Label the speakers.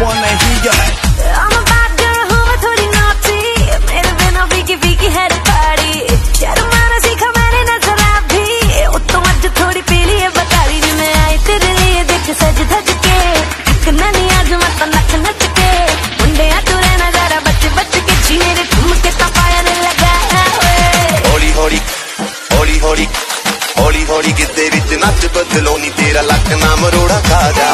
Speaker 1: wanna hear.
Speaker 2: I'm a bad girl who naughty. party. नच के. मुंडे आ तू रहना जरा के घूम के तपाया ने लगाया वे. होली
Speaker 3: होली होली होली होली होली नच बदलो तेरा लक्ष नाम रोड़ा खा जा